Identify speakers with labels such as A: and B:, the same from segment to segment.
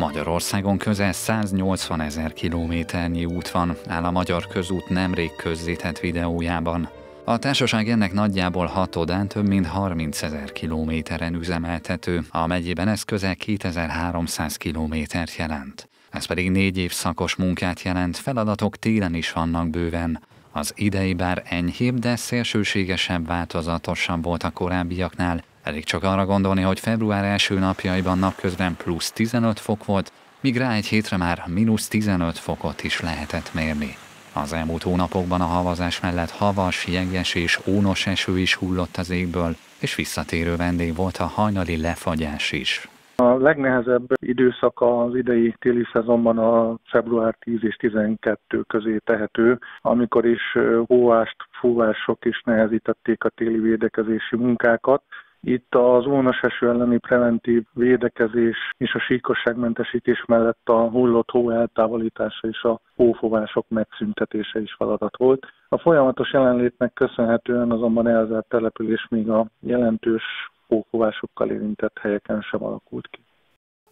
A: Magyarországon közel 180 ezer kilométernyi út van, áll a Magyar Közút nemrég közzétett videójában. A társaság ennek nagyjából hatodán több mint 30 ezer kilométeren üzemeltető, a megyében ez közel 2300 kilométert jelent. Ez pedig négy évszakos munkát jelent, feladatok télen is vannak bőven. Az idei bár enyhébb, de szélsőségesebb, változatosabb volt a korábbiaknál, Elég csak arra gondolni, hogy február első napjaiban napközben plusz 15 fok volt, míg rá egy hétre már mínusz 15 fokot is lehetett mérni. Az elmúlt hónapokban a havazás mellett havas, jeges és ónos eső is hullott az égből, és visszatérő vendég volt a hajnali lefagyás is.
B: A legnehezebb időszaka az idei téli szezonban a február 10 és 12 közé tehető, amikor is hóást, fúvások is nehezítették a téli védekezési munkákat. Itt az ónos eső elleni preventív védekezés és a síkosságmentesítés mellett a hullott hó eltávolítása és a hófovások megszüntetése is feladat volt. A folyamatos jelenlétnek köszönhetően azonban elzárt település még a jelentős hófovásokkal érintett helyeken sem alakult ki.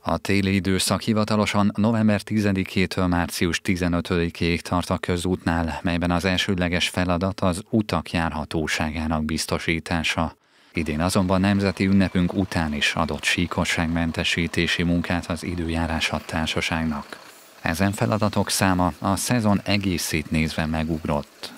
A: A téli időszak hivatalosan november 10-től március 15-ig tart a közútnál, melyben az elsődleges feladat az utak járhatóságának biztosítása. Idén azonban nemzeti ünnepünk után is adott síkosságmentesítési munkát az időjárás társaságnak. Ezen feladatok száma a szezon egészét nézve megugrott.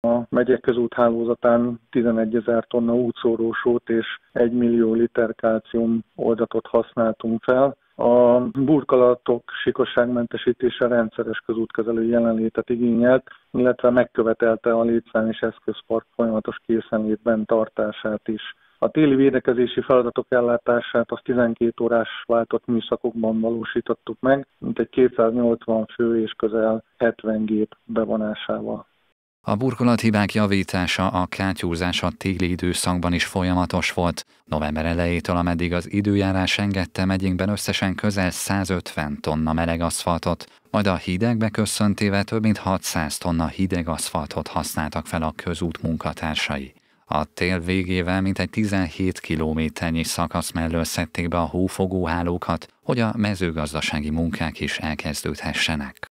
B: A megyek közút hálózatán 11 ezer tonna útszórósót és 1 millió liter kálcium oldatot használtunk fel. A burkolatok sikosságmentesítése rendszeres közútkezelő jelenlétet igényelt, illetve megkövetelte a létszám és eszközpark folyamatos készenlétben tartását is. A téli védekezési feladatok ellátását az 12 órás váltott műszakokban valósítottuk meg, mint egy 280 fő és közel 70 gép bevonásával.
A: A burkolathibák javítása, a kátyúzás a téli időszakban is folyamatos volt. November elejétől, ameddig az időjárás engedte megyénkben összesen közel 150 tonna meleg aszfaltot, majd a hideg beköszöntével több mint 600 tonna hideg aszfaltot használtak fel a közút munkatársai. A tél végével mintegy 17 kilométernyi szakasz mellől szedték be a hófogóhálókat, hogy a mezőgazdasági munkák is elkezdődhessenek.